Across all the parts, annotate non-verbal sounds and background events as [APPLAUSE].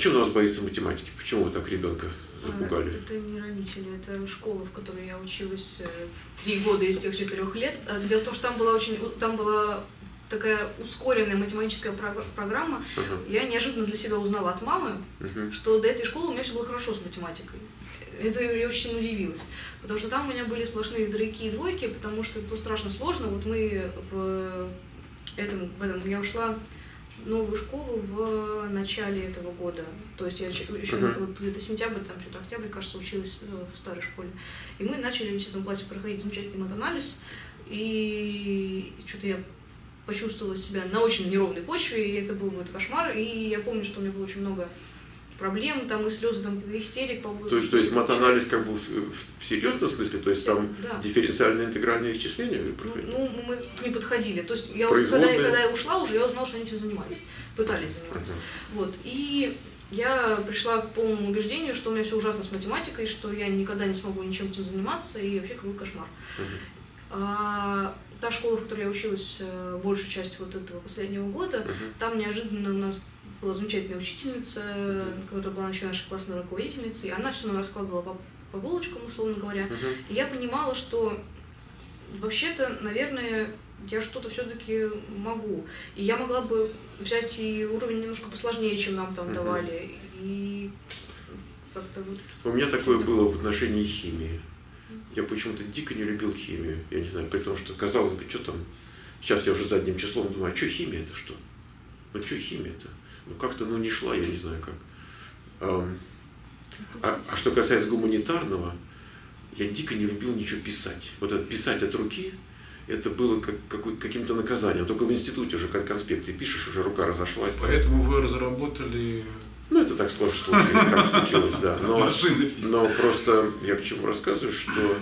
Почему у вас боится математики? Почему вы так ребенка запугали? Это не родители, это школа, в которой я училась э, три года из тех четырех лет. А Дело в том, что там была очень, там была такая ускоренная математическая прог- программа. Ага. Я неожиданно для себя узнала от мамы, Мгм. что до этой школы у меня все было хорошо с математикой. Это я очень удивилась. Потому что там у меня были сплошные тройки и двойки, потому что это было страшно сложно. Вот мы в этом, в этом я ушла новую школу в начале этого года. То есть я еще Мгм. вот где-то сентябрь, там что-то октябрь, кажется, училась э, в старой школе. И мы начали в 10 классе проходить замечательный матанализ. И что-то я почувствовала себя на очень неровной почве, и это был какой-то кошмар. И я помню, что у меня было очень много проблем, там и слезы, там и истерик по поводу То есть, то есть матанализ как бы в, в серьезном смысле, то есть там Да. дифференциальное интегральное исчисление Ну, ну, мы не подходили. То есть я когда, Производные? я- когда я ушла, уже я узнала, что они этим занимались. Пытались заниматься. Ага. Вот. И я пришла к полному убеждению, что у меня все ужасно с математикой, что я никогда не смогу ничем этим заниматься, и вообще какой кошмар. Мгм. А та школа, в которой я училась э, большую часть вот этого последнего года, Мгм. там неожиданно у нас была замечательная учительница, которая была еще нашей классной руководительницей, и она все нам раскладывала по, по булочкам, условно говоря. Мгм. И я понимала, что вообще-то, наверное, я что-то все-таки могу. И я могла бы взять и уровень немножко посложнее, чем нам там Мгм. давали. И как-то вот... У меня такое было в отношении химии. Я почему-то дико не любил химию. Я не знаю, при том, что казалось бы, что там. Сейчас я уже задним числом думаю, а что химия это что? Ну что химия-то? Ну как-то ну не шла, я не знаю как. А, а что касается гуманитарного, я дико не любил ничего писать. Вот это писать от руки, это было как, какой- каким-то наказанием. Только в институте уже как конспекты пишешь, уже рука разошлась. Поэтому вы разработали Ну, это так сложно случилось, так случилось, да. [LAUGHS] Но, но просто я к чему рассказываю, что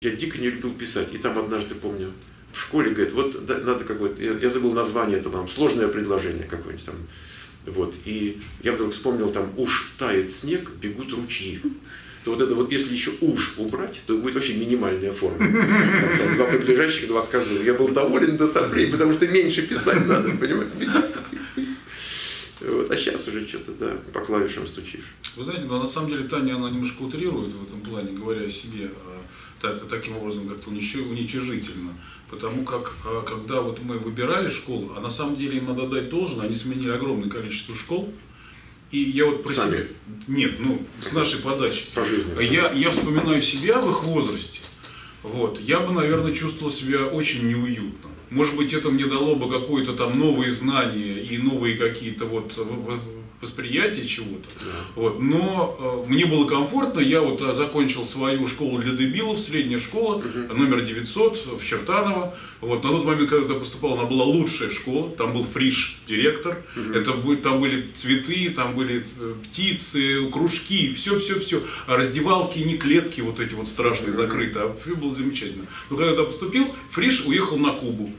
я дико не любил писать. И там однажды, помню, в школе говорят, вот да, надо какое-то, я, я забыл название этого, там, сложное предложение какое-нибудь там. Вот. И я вдруг вспомнил там «Уж тает снег, бегут ручьи». То вот это вот, если еще «уж» убрать, то будет вообще минимальная форма. Там Два подлежащих, два сказывают. Я был доволен до соплей, потому что меньше писать надо, понимаете? Вот. А сейчас уже что-то, да, по клавишам стучишь. Вы знаете, но на самом деле Таня, она немножко утрирует в этом плане, говоря о себе так, таким образом как-то уничи- уничижительно. Потому как, а, когда вот мы выбирали школу, а на самом деле им надо дать должное, они сменили огромное количество школ. И я вот про Сами? себя... Нет, ну, с нашей подачи. По жизни. Я, я вспоминаю себя в их возрасте. Вот, я бы, наверное, чувствовал себя очень неуютно. Может быть, это мне дало бы какое-то там новые знания и новые какие-то вот в- в- восприятия чего-то. Вот, но э, мне было комфортно, я вот э, закончил свою школу для дебилов, средняя школа, номер 900 в Чертаново. Вот, на тот момент, когда я поступал, она была лучшая школа, там был фриш директор, это, бы- там были цветы, там были э, птицы, кружки, все-все-все. А раздевалки, не клетки вот эти вот страшные, закрытые, а все было замечательно. Но когда я туда поступил, фриш уехал на Кубу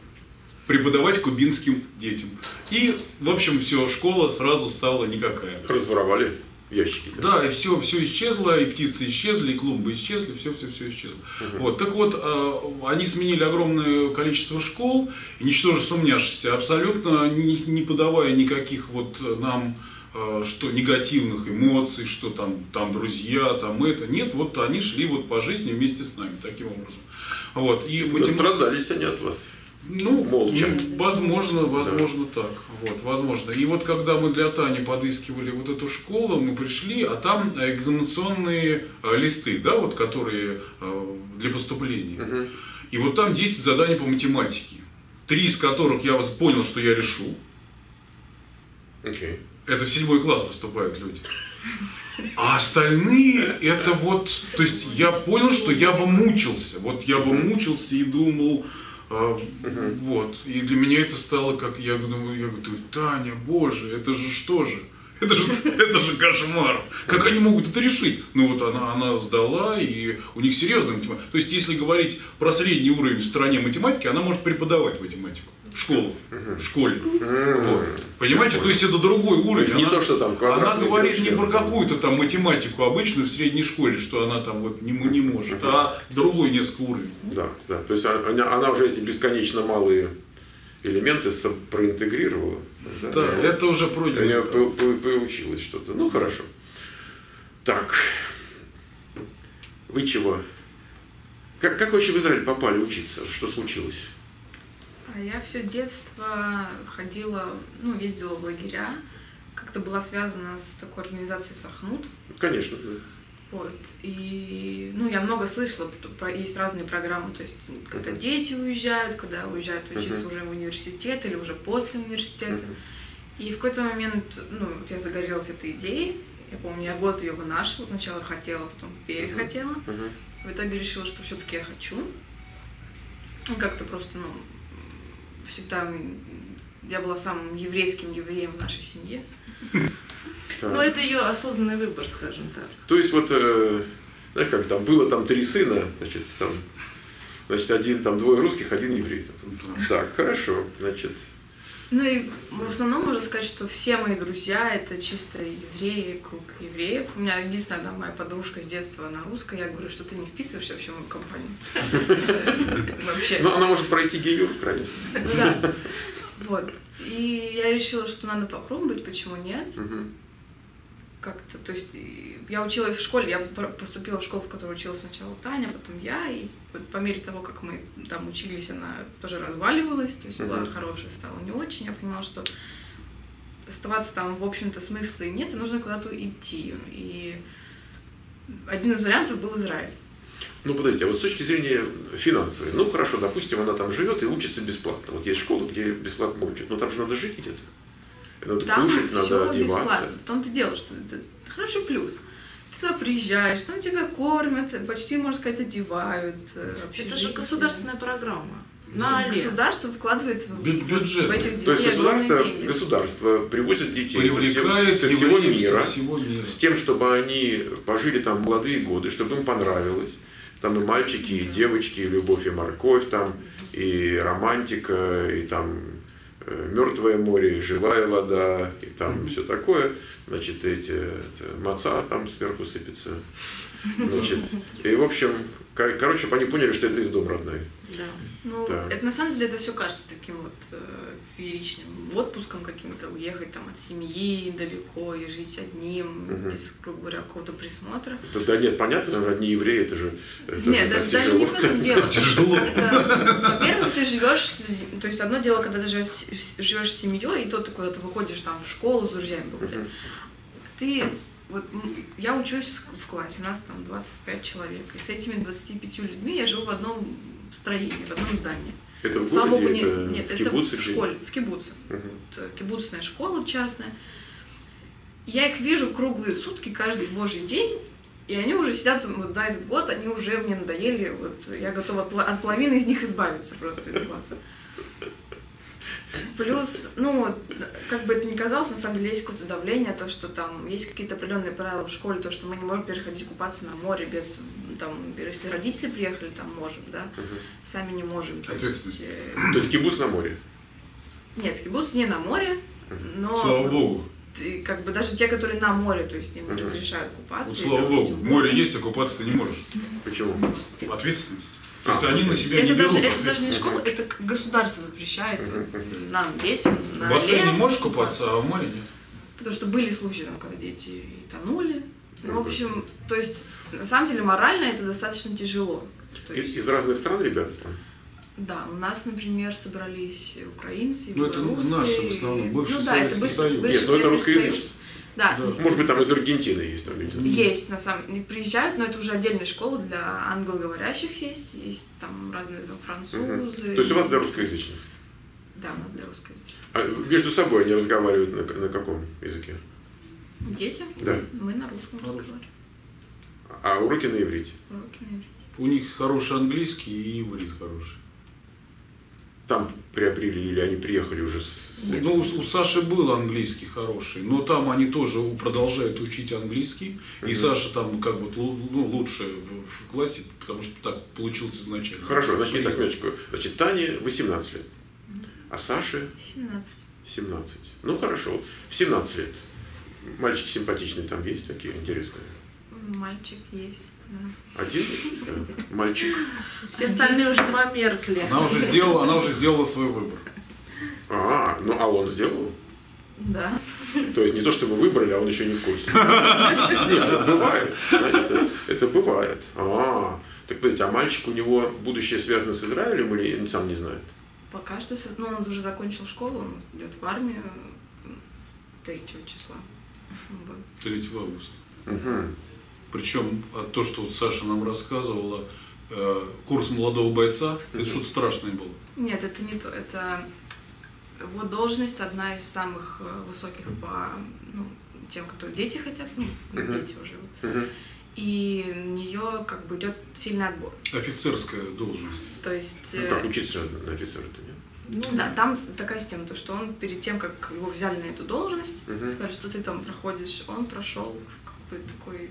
преподавать кубинским детям. И, в общем, все, школа сразу стала никакая. Разворовали ящики. Да, и все, все исчезло, и птицы исчезли, и клумбы исчезли, все, все, все исчезло. Вот, так вот, э, они сменили огромное количество школ, и ничтоже сумняшися, абсолютно не, не подавая никаких вот нам э, что негативных эмоций, что там, там друзья, там это. Нет, вот они шли вот по жизни вместе с нами таким образом. Вот, и матем- Настрадались они от вас. Ну, Молча. возможно, возможно так. Вот, возможно. И вот когда мы для Тани подыскивали вот эту школу, мы пришли, а там экзаменационные э, листы, да, вот которые э, для поступления. Мгм. И вот там 10 заданий по математике. Три из которых я вас понял, что я решу. Окей. Это в седьмой класс поступают люди. А остальные это вот, то есть я понял, что я бы мучился. Вот я бы мучился и думал, а, вот. И для меня это стало как, я думаю, я говорю, Таня, боже, это же что же? Это же, это же кошмар. Как они могут это решить? Ну вот она, она сдала, и у них серьезная математика. То есть, если говорить про средний уровень в стране математики, она может преподавать математику в школу, в школе. Вот. Понимаете? То есть это другой уровень. Не Она- то, что там Она говорит не про какую-то там математику обычную в средней школе, что она там вот не, не может, а другой несколько уровень. Да, да. То есть она, она уже эти бесконечно малые элементы проинтегрировала. Да, да это уже пройдено. У нее получилось что-то. Ну, хорошо. Так, вы чего? Как, как вообще в Израиль попали учиться? Что случилось? А я все детство ходила, ну, ездила в лагеря. Как-то была связана с такой организацией Сахнут. Конечно, да. Вот. И, ну, я много слышала, про, есть разные программы, то есть, когда uh-huh. дети уезжают, когда уезжают учиться uh-huh. уже в университет или уже после университета. Uh-huh. И в какой-то момент, ну, вот я загорелась этой идеей. Я помню, я год ее вынашивала, сначала хотела, потом перехотела. Uh-huh. В итоге решила, что все-таки я хочу. Ну, как-то просто, ну, всегда я была самым еврейским евреем в нашей семье. Так. Ну, это ее осознанный выбор, скажем так. То есть вот, э, знаешь, как там, было там три сына, значит, там, значит, один, там, двое русских, один еврей. Так, хорошо, значит. Ну и в основном можно сказать, что все мои друзья это чисто евреи, круг евреев. У меня единственная да, моя подружка с детства, она русская. Я говорю, что ты не вписываешься вообще в мою компанию. [LAUGHS] Вообще. Ну, она может пройти геюр в крайнем Да. Вот. И я решила, что надо попробовать, почему нет как-то, то есть я училась в школе, я поступила в школу, в которой училась сначала Таня, потом я, и вот по мере того, как мы там учились, она тоже разваливалась, то есть была хорошая, стала не очень, я понимала, что оставаться там, в общем-то, смысла и нет, и нужно куда-то идти. И один из вариантов был Израиль. Ну, подождите, а вот с точки зрения финансовой, ну, хорошо, допустим, она там живет и учится бесплатно. Вот есть школы, где бесплатно учат, но там же надо жить где-то. Надо там кушать, надо одеваться. бесплатно. В том-то дело, что это хороший плюс. Ты туда приезжаешь, там тебя кормят, почти, можно сказать, одевают. Э, это же государственная программа. На государство вкладывает в, бюджет. в этих детей То есть государство, государство привозит детей со, всем, со всего, мира, со всего мира с тем, чтобы они пожили там молодые годы, чтобы им понравилось. Там и мальчики, и девочки, и любовь, и морковь, там, и романтика, и там мертвое море, живая вода и там все такое. Значит, эти это, маца там сверху сыпется. Значит, и в общем, короче, чтобы они поняли, что это их дом родной. Да. Ну, да. это на самом деле это все кажется таким вот э, фееричным отпуском каким-то, уехать там от семьи далеко и жить одним, угу. без, грубо говоря, какого-то присмотра. Да, да нет, понятно, что одни евреи, это же это Нет, даже, даже не в этом дело. [LAUGHS] Тяжело. Во-первых, ты живешь, то есть одно дело, когда ты живешь, живешь с семьей, и то ты куда-то выходишь там в школу с друзьями погулять. Ты вот я учусь в классе, у нас там 25 человек, и с этими 25 людьми я живу в одном строении, в одном здании. Это в Слава Богу, нет, это, нет, в это в школе, в кибуце. Угу. Вот, э, кибуцная школа частная. Я их вижу круглые сутки, каждый божий день, и они уже сидят, вот за этот год, они уже мне надоели, вот я готова от половины из них избавиться просто из класса. Плюс, ну, как бы это ни казалось, на самом деле есть какое-то давление, то, что там есть какие-то определенные правила в школе, то, что мы не можем переходить купаться на море без, там, если родители приехали, там можем, да, угу. сами не можем. То есть, э... то есть кибуц на море? Нет, кибуц не на море, но... Слава Богу. Ты, как бы даже те, которые на море, то есть им угу. разрешают купаться. Ну, слава Богу, море есть, а купаться ты не можешь. Почему? Ответственность. То есть они на себя это не даже, берут. Это даже не школа, это государство запрещает нам, детям, на В бассейне можешь купаться, а в море нет. Потому что были случаи, там, когда дети и тонули. Ну, в общем, то есть, на самом деле, морально это достаточно тяжело. То есть... Из разных стран ребята там? Да, у нас, например, собрались украинцы, ну, белорусы. Ну, это наши в основном, бывший ну, да, это бывший, Нет, но ну, это русскоязычные. Да. да. Может быть, там из Аргентины есть там где-то. Есть, на самом деле. Приезжают, но это уже отдельная школа для англоговорящих есть. Есть там разные там, французы. Угу. То есть у вас для русскоязычных? Да, у нас для русскоязычных. А между собой они разговаривают на, на каком языке? Дети? Да. Мы на русском на разговариваем. А уроки на иврите? Уроки на иврите. У них хороший английский и иврит хороший там приобрели или они приехали уже с... Ну, у, Саши был английский хороший, но там они тоже продолжают учить английский, uh-huh. и Саша там как бы ну, лучше в, в классе, потому что так получилось изначально. Хорошо, значит, не так, минуточку. Значит, Тане 18 лет, а Саше? 17. 17. Ну, хорошо, в 17 лет. Мальчики симпатичные там есть такие интересные? Мальчик есть. Один мальчик. Все остальные уже померкли. Она уже сделала, она уже сделала свой выбор. Ну, а он сделал? Да. То есть не то, что вы выбрали, а он еще не в курсе. Нет, это бывает. знаете, Это бывает. А, так подождите, а мальчик у него будущее связано с Израилем или он сам не знает? Пока что, ну, он уже закончил школу, он идет в армию 3 числа. Вот. 3 августа. Мгм. Причем а то, что вот Саша нам рассказывала, э, курс молодого бойца, это что-то страшное было. Нет, это не то. Это его должность одна из самых э, высоких по ну, тем, кто дети хотят, ну, Мгм. дети уже. Мгм. И у нее как бы идет сильный отбор. Офицерская должность. То есть, Ну э, как учиться на офицера-то, нет? ну да, там такая система, то, что он перед тем, как его взяли на эту должность, Мгм. сказали, что ты там проходишь, он прошел какой-то такой,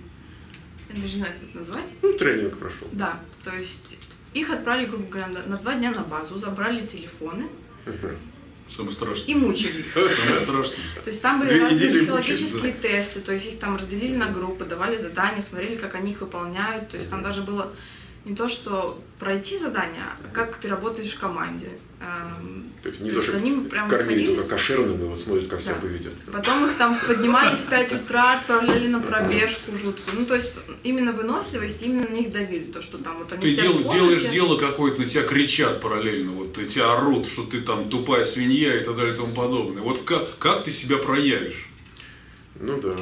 я даже не знаю, как это назвать. Ну, тренинг прошел. Да, то есть их отправили, грубо говоря, на, на два дня на базу, забрали телефоны. Самое страшное. и мучили. Самое страшное. То есть там были Две разные психологические тесты, то есть их там разделили на группы, давали задания, смотрели, как они их выполняют. То есть там даже было не то, что пройти задание, а как ты работаешь в команде. Эм, То есть не То что за ним прям кормили только кошерным, и вот смотрят, как себя Да. поведет. Потом их там поднимали в 5 утра, отправляли на пробежку жуткую. Ну, то есть именно выносливость, именно на них давили. То, что там вот они Ты дел- делаешь дело какое-то, на тебя кричат параллельно, вот на тебя орут, что ты там тупая свинья и так далее и тому подобное. Вот как, как ты себя проявишь? Ну да.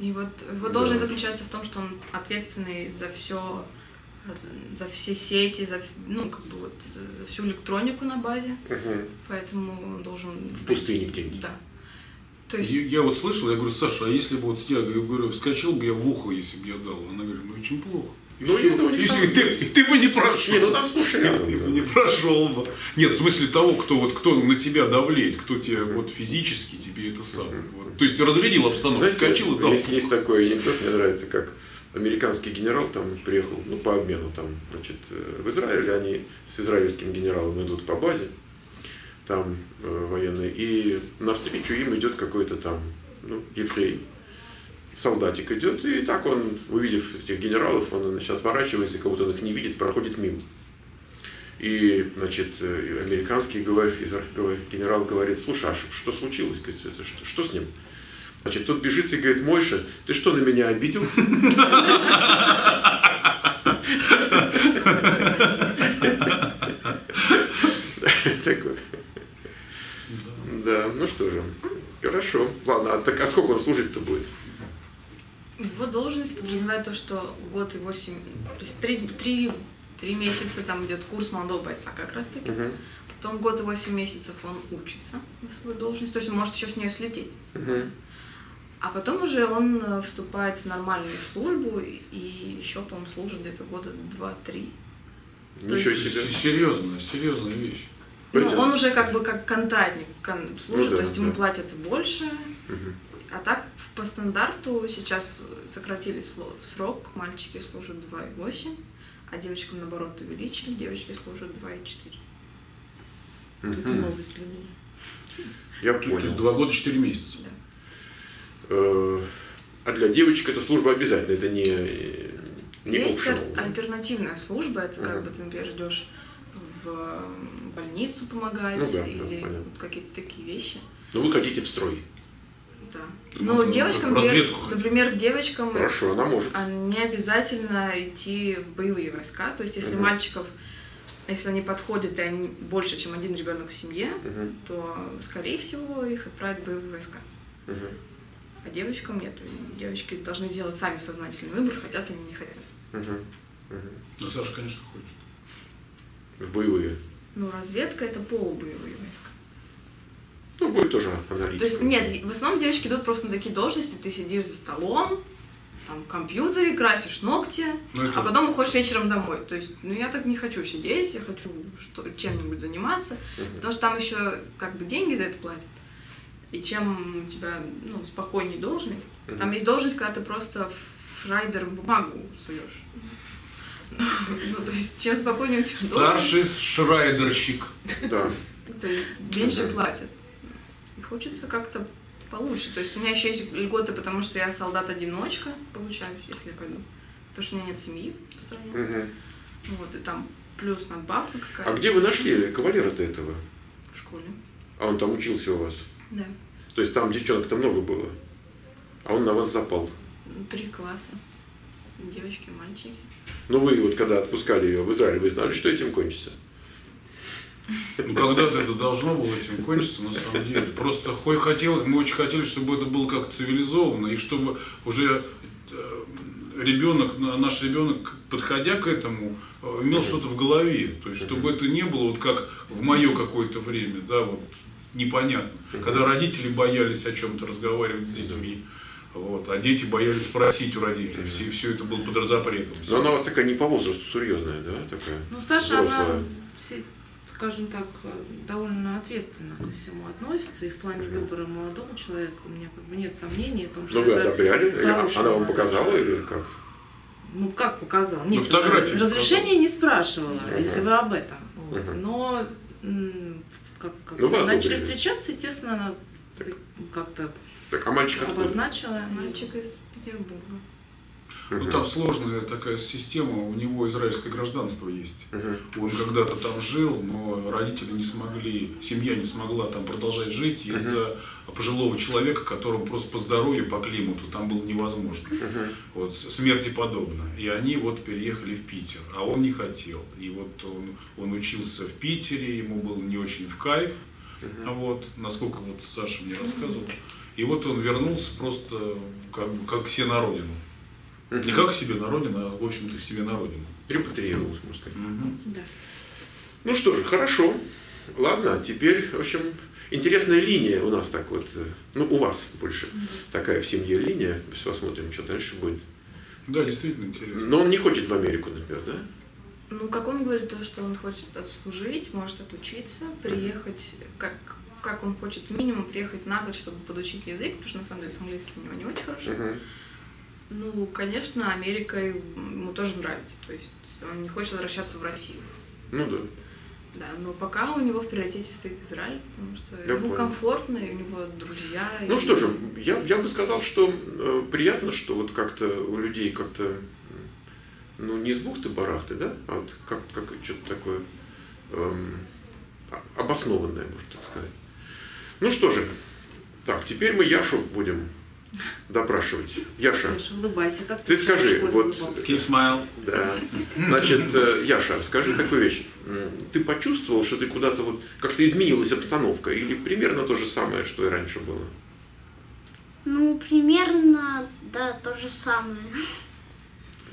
И вот его Да. должность заключается в том, что он ответственный за все, за все сети, за, ну, как бы вот, за всю электронику на базе, Мгм. поэтому он должен... В пустыне где-нибудь. Да. То есть, Я, я вот слышал, я говорю, Саша, а если бы вот я говорю, вскочил бы я в ухо, если бы я дал? Она говорит, ну очень плохо. И Ну, всё. это у них И там- всё, и ты, ты бы не прошел. Не, ну там и рядом, Ты бы не прошел бы. Нет, в смысле того, кто вот кто на тебя давлеет, кто тебе вот физически тебе это самое. Вот. То есть разрядил обстановку, Знаете, вскочил и дал. есть, есть такой анекдот, мне нравится, как американский генерал там приехал, ну, по обмену там, значит, э, в Израиль, они с израильским генералом идут по базе, там э, военные, и навстречу им идет какой-то там, ну, еврей, солдатик идет, и так он, увидев этих генералов, он, значит, отворачивается, как будто он их не видит, проходит мимо. И, значит, э, американский говор- изра- говор- генерал говорит, слушай, а что случилось? Говорит, «Это что, что с ним? Значит, тот бежит и говорит, Мойша, ты что, на меня обиделся? Да, ну что же, хорошо. Ладно, а так а сколько он служить-то будет? его должность подразумевает то, что год и восемь, то есть три, три, три месяца там идет курс молодого бойца как раз таки. Потом год и восемь месяцев он учится на свою должность, то есть он может еще с нее слететь. А потом уже он э, вступает в нормальную службу и еще, по-моему, служит где-то года два-три. Ничего есть- себе. Серьезная, серьезная вещь. Ну, он уже как бы как контрактник кон- служит, Ну да, то есть ему да. платят больше. Мгм. А так по стандарту сейчас сократили срок, мальчики служат 2,8, а девочкам наоборот увеличили, девочки служат 2,4. Это Мгм. новость для меня. Я То есть понял. два года, четыре месяца. Э, А для девочек эта служба обязательно, это не, не Есть optional, альтер- да? альтернативная служба, это как Мгм. бы ты, например, идешь в больницу помогать Ну да, да, или понятно. вот какие-то такие вещи. Но вы хотите в строй. Да. Ну, да, девочкам, например, например, девочкам Хорошо, она может. а не обязательно идти в боевые войска. То есть, если Мгм. мальчиков, если они подходят, и они больше, чем один ребенок в семье, Мгм, то, скорее всего, их отправят в боевые войска. мгм, А девочкам нет. Девочки должны сделать сами сознательный выбор, хотят они, не хотят. мгм, мгм. Ну, Саша, конечно, хочет. В боевые. Ну, разведка это полубоевые войска. Ну, будет тоже То аналитика. есть, нет, в основном девочки идут просто на такие должности, ты сидишь за столом, там, в компьютере, красишь ногти, Ну, это- а потом уходишь вечером домой. То есть, ну, я так не хочу сидеть, я хочу что, чем-нибудь заниматься, Мгм. потому что там еще как бы деньги за это платят. И чем у тебя, ну, спокойнее должность. Мгм. Там есть должность, когда ты просто в шрайдер бумагу суешь. Ну, то есть, чем спокойнее у тебя должность, Старший шрайдерщик. Да. то есть меньше платят. И хочется как-то получше. То есть у меня еще есть льготы, потому что я солдат-одиночка, получаюсь, если я пойду. Потому что у меня нет семьи в стране. Мгм. Вот, и там плюс надбавка какая-то А где вы нашли кавалера-то этого? в школе. А он там учился у вас? Да. То есть там девчонок-то много было, а он на вас запал. Три класса. Девочки, мальчики. Ну вы вот когда отпускали ее в Израиль, вы знали, что этим кончится? Ну, когда-то это должно было этим кончиться, на самом деле. Просто хой хотел, мы очень хотели, чтобы это было как цивилизованно, и чтобы уже э, ребенок, на- наш ребенок, подходя к этому, э, имел что-то в голове. То есть, чтобы это не было вот как в мое какое-то время, да, вот непонятно. Когда родители боялись о чем-то разговаривать с детьми, вот, а дети боялись спросить у родителей. Все, все это было под запретом. Но она у вас такая не по возрасту серьезная, да, такая? Ну, Саша, Взрослая. она, скажем так, довольно ответственно ко всему относится. И в плане выбора молодого человека у меня как бы нет сомнений о том, что Ну вы это одобряли? Она вам показала человек. или как? Ну, как показал? Нет, фотографии разрешения не спрашивала, Мгм. если вы об этом. Мгм. Но м, как, как Ну, начали одобрили. встречаться, естественно, она как-то Так, а мальчик откуда? обозначила. Мальчик из Петербурга. Ну, там сложная такая система, у него израильское гражданство есть. Мгм. Он когда-то там жил, но родители не смогли, семья не смогла там продолжать жить из-за пожилого человека, которому просто по здоровью, по климату там было невозможно. Мгм. Вот, смерти подобно. И они вот переехали в Питер, а он не хотел. И вот он, он учился в Питере, ему было не очень в кайф, а вот, насколько вот Саша мне рассказывал. И вот он вернулся просто как, как себе на родину. Не как к себе на родину, а в общем-то к себе на родину. Репатриировался, можно сказать. Мгм. Да. Ну что же, хорошо. Ладно, теперь, в общем, интересная линия у нас так вот, э, ну, у вас больше такая в семье линия. Посмотрим, что дальше будет. Да, действительно интересно. Но он не хочет в Америку, например, да? Ну, как он говорит, то, что он хочет отслужить, может отучиться, приехать, как, как он хочет минимум приехать на год, чтобы подучить язык, потому что на самом деле с английским у него не очень хорошо. Мгм. Ну, конечно, Америка ему тоже нравится, то есть он не хочет возвращаться в Россию. Ну да. Да, но пока у него в приоритете стоит Израиль, потому что Я ему понял. комфортно, и у него друзья. Ну и- что же, я, я бы сказал, что э, приятно, что вот как-то у людей как-то, ну не с бухты-барахты, да, а вот как, как что-то такое эм, а- обоснованное, можно так сказать. Ну что же, так, теперь мы Яшу будем допрашивать. Яша, Саша, улыбайся, как Ты в скажи, вот-. Keep smile. да. Значит, э, Яша, скажи такую вещь. Ты почувствовал, что ты куда-то вот как-то изменилась обстановка или примерно то же самое, что и раньше было? Ну, примерно, да, то же самое.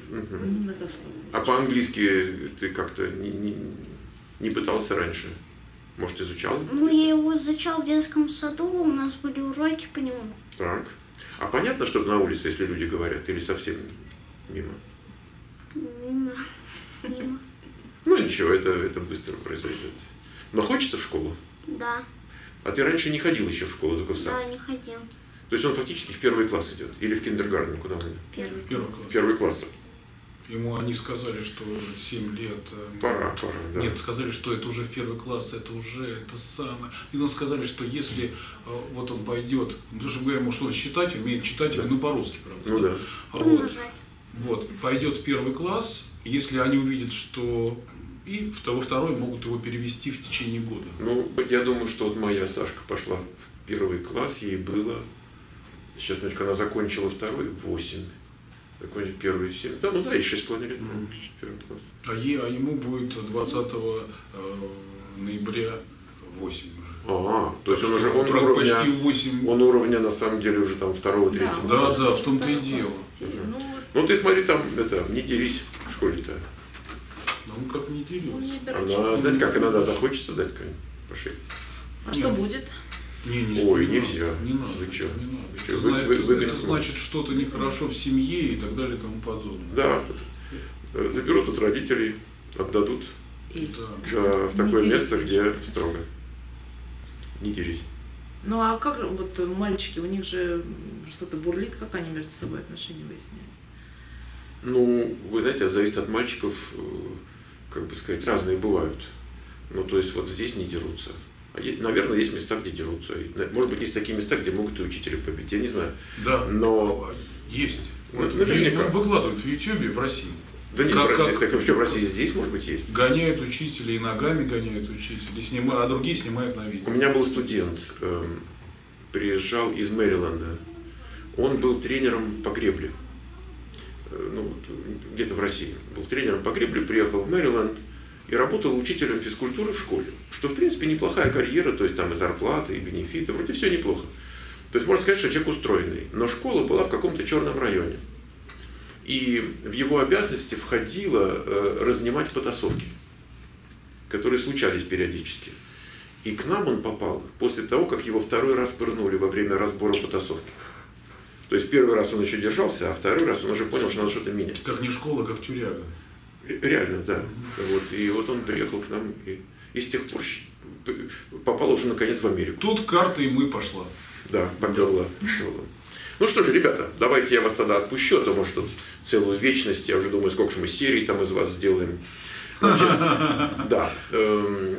Многословно. А по-английски ты как-то не, не, не пытался раньше? Может, изучал? Ну, я его изучал в детском саду, у нас были уроки по нему. Так. А понятно, что на улице, если люди говорят, или совсем мимо? Мимо. Мимо. Ну ничего, это, это быстро произойдет. Но хочется в школу? Да, А ты раньше не ходил еще в школу, только в сад? да, не ходил. То есть он фактически в первый класс идет? Или в киндергарден, куда он идет? Первый. Первый класс. В первый класс. Ему они сказали, что 7 лет. э, Пора, пора, да. Нет, сказали, что это уже в первый класс, это уже это самое. И нам сказали, что если э, вот он пойдет, потому что мы говорим, что он считать умеет, читать, ну по-русски, правда. Ну да. А Вот, вот, пойдет в первый класс, если они увидят, что и в- во второй могут его перевести в течение года. Ну, я думаю, что вот моя Сашка пошла в первый класс, ей было, сейчас, минуточку, она закончила второй, 8. Закончила первый, 7. Да, ну да, и 6,5 лет, по-моему, первый класс. А, е- а ему будет 20 э, ноября 8 уже. А, то есть он уже, он уровня, почти 8. он уровня, на самом деле, уже там второго, третьего. Да, он да, в том-то и дело. класс. Ну, Ну, ты смотри, там, это, не дерись в школе-то. Ну, как не ну, не Она, знаете, как иногда захочется дать конь по шее. А что будет? Не, не Ой, не нельзя. надо, Не надо. Вы чё? Не надо. Чё, Это, вы- зна- вы- это- это его? значит что-то нехорошо в семье и так далее и тому подобное. Да, вот, заберут от родителей, отдадут И- Да. да, в такое место, где строго. Не дерись. Ну а как вот мальчики, у них же что-то бурлит, как они между собой отношения выясняют? Ну, вы знаете, зависит от мальчиков, э, как бы сказать, разные бывают. Ну, то есть вот здесь не дерутся. А наверное, есть места, где дерутся. Может быть, есть такие места, где могут и учителя побить. Я не знаю. Да, Но- есть. Ну, Вот, наверняка. выкладывают в Ютьюбе в России. Да нет, Как- как, так что в России здесь, может быть, есть. Гоняют учителей, и ногами гоняют учителей, снима- а другие снимают на У видео. меня был студент, эм, приезжал из Мэриленда. Он был тренером по гребле. Э, Ну, где-то в России. Был тренером по гребле, приехал в Мэриленд и работал учителем физкультуры в школе. Что, в принципе, неплохая карьера, то есть там и зарплаты, и бенефиты, вроде все неплохо. То есть можно сказать, что человек устроенный. Но школа была в каком-то черном районе. И в его обязанности входило э, разнимать потасовки, которые случались периодически. И к нам он попал после того, как его второй раз пырнули во время разбора потасовки. То есть первый раз он еще держался, а второй раз он уже понял, что надо что-то менять. Как не школа, как тюряга. Ре- Реально, да. Вот. И вот он приехал к нам и, и с тех пор попал уже наконец в Америку. Тут карта и мы пошла. Да, поперла. Ну что же, ребята, давайте я вас тогда отпущу, а то может тут целую вечность, я уже думаю, сколько же мы серий там из вас сделаем. Значит, да. эм,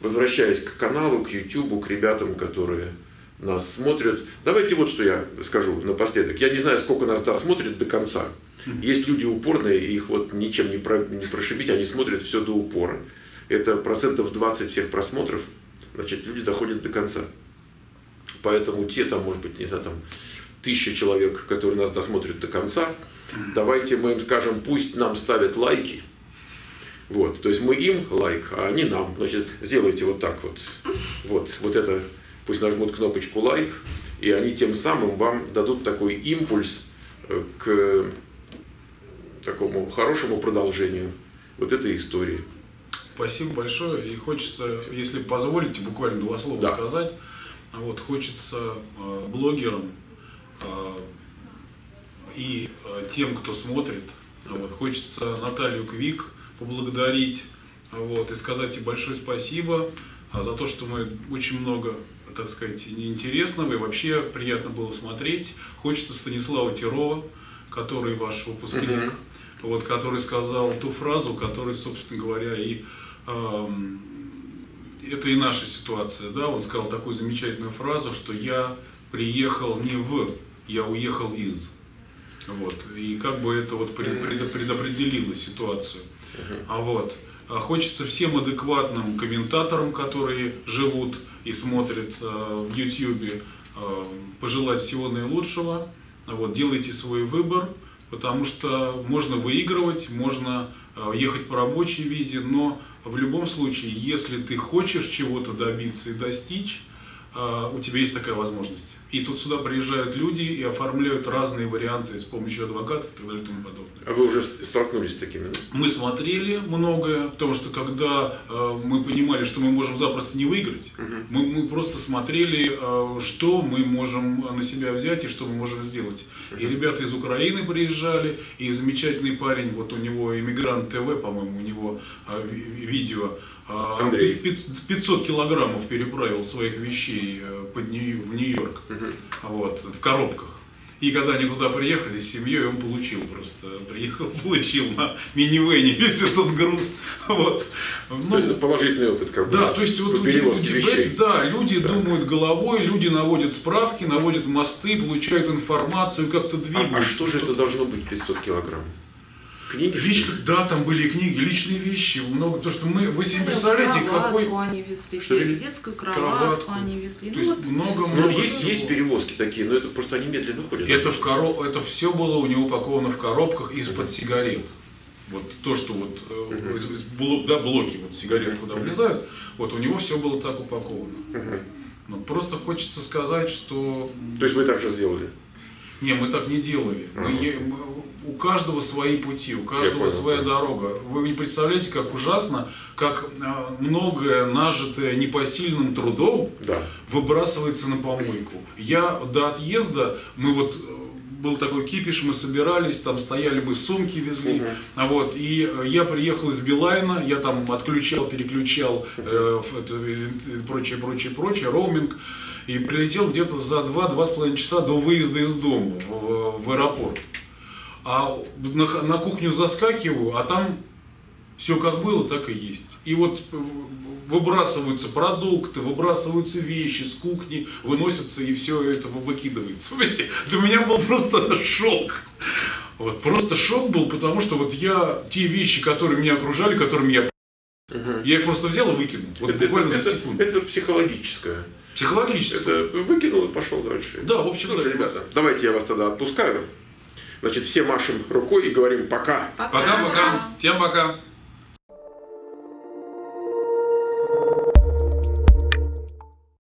Возвращаясь к каналу, к YouTube, к ребятам, которые нас смотрят. Давайте вот что я скажу напоследок. Я не знаю, сколько нас досмотрят до конца. Есть люди упорные, их вот ничем не, про- не прошибить, они смотрят все до упора. Это процентов 20 всех просмотров, значит, люди доходят до конца. Поэтому те там, может быть, не знаю, там тысяча человек, которые нас досмотрят до конца, давайте мы им скажем, пусть нам ставят лайки. Вот, то есть мы им лайк, а они нам. Значит, сделайте вот так вот. Вот, вот это, пусть нажмут кнопочку лайк, и они тем самым вам дадут такой импульс э, к такому хорошему продолжению вот этой истории. Спасибо большое. И хочется, если позволите, буквально два слова Да. сказать. Вот, хочется э, блогерам э, и э, тем, кто смотрит, вот, хочется Наталью Квик поблагодарить вот, и сказать ей большое спасибо а, за то, что мы очень много, так сказать, неинтересного и вообще приятно было смотреть. Хочется Станислава Терова, который ваш выпускник, Мгм. вот, который сказал ту фразу, которая, собственно говоря, и эм, это и наша ситуация, да, он сказал такую замечательную фразу, что я приехал не в, я уехал из. Вот. И как бы это вот пред- пред- предопределило ситуацию. А вот. А Хочется всем адекватным комментаторам, которые живут и смотрят э, в YouTube, э, пожелать всего наилучшего. Вот, делайте свой выбор, потому что можно выигрывать, можно э, ехать по рабочей визе, но в любом случае, если ты хочешь чего-то добиться и достичь, э, у тебя есть такая возможность. И тут сюда приезжают люди и оформляют разные варианты с помощью адвокатов и так далее и тому подобное. А вы уже столкнулись с такими? да? Мы смотрели многое, потому что когда э, мы понимали, что мы можем запросто не выиграть, мы, мы просто смотрели, э, что мы можем на себя взять и что мы можем сделать. И ребята из Украины приезжали, и замечательный парень, вот у него иммигрант ТВ, по-моему, у него э, ви- видео. э, Андрей. пи- 500 килограммов переправил своих вещей э, под Нью- в Нью-Йорк, вот, в коробках. И когда они туда приехали с семьей, он получил просто, приехал, [LAUGHS] получил на минивэне весь этот груз. Вот. То Ну, есть это положительный опыт, как бы. да, то есть вот по перевозке люди, вещей. да, люди Так. думают головой, люди наводят справки, наводят мосты, получают информацию, как-то А, двигаются. а что же это должно быть 500 килограмм? Книги? ли? Лично, да, там были и книги, личные вещи, много, то что мы, вы себе Ну, представляете, какой... они везли, Что вели? детскую кроватку, Кроватку. они везли. То ну, есть вот много- Ну, много есть, есть перевозки такие, но это просто они медленно ходят. Это, в короб... это все было у него упаковано в коробках из-под сигарет. Вот то, что вот э, из, из да, блоки вот сигарет куда влезают, вот у него все было так упаковано. Ну, просто хочется сказать, что То есть вы так же сделали? не, мы так не делали. Е- мы- у каждого свои пути, у каждого понял. своя дорога. Вы не представляете, как ужасно, как а, многое нажитое непосильным трудом Да. выбрасывается на помойку. Я до отъезда, мы вот э, был такой кипиш, мы собирались, там стояли мы сумки везли, а вот и э, я приехал из Билайна, я там отключал, переключал э, это, э, прочее, прочее, прочее, роуминг, и прилетел где-то за 2-2,5 часа до выезда из дома в- в аэропорт а на, на кухню заскакиваю, а там все как было, так и есть. И вот э, выбрасываются продукты, выбрасываются вещи с кухни, выносятся и все это выкидывается. [LAUGHS] Понимаете? Для меня был просто шок. Вот, просто шок был, потому что вот я, те вещи, которые меня окружали, которыми я угу. я их просто взял и выкинул. Вот это, буквально это, за секунду. Это, это психологическое. Психологическое. Это выкинул и пошел дальше. Да, в общем, Слушай, да. ребята, давайте я вас тогда отпускаю. Значит, все машем рукой и говорим пока. Пока-пока. Всем пока.